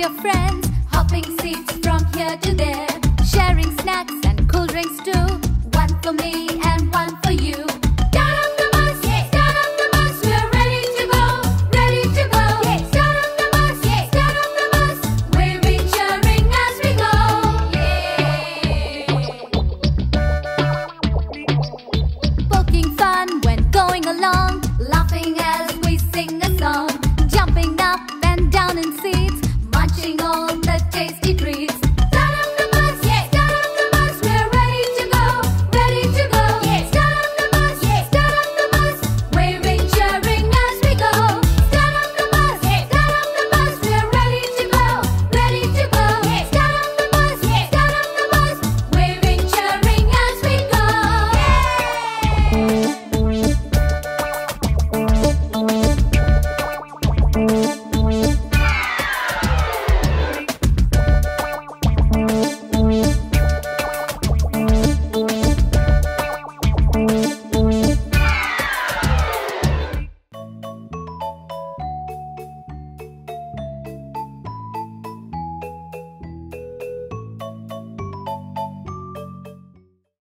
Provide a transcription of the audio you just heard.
your friends, hopping seats from here to there, sharing snacks and cool drinks too. One for me and one for you.